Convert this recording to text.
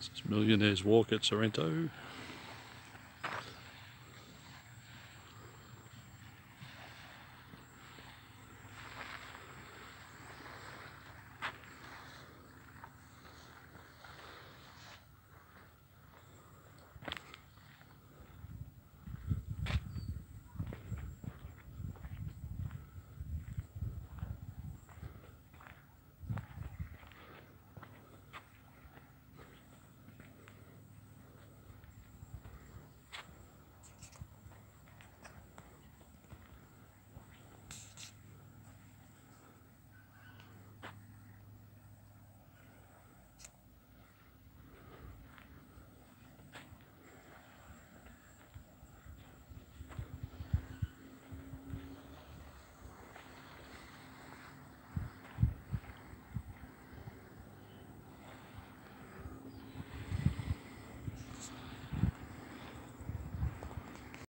It's Millionaires Walk at Sorrento.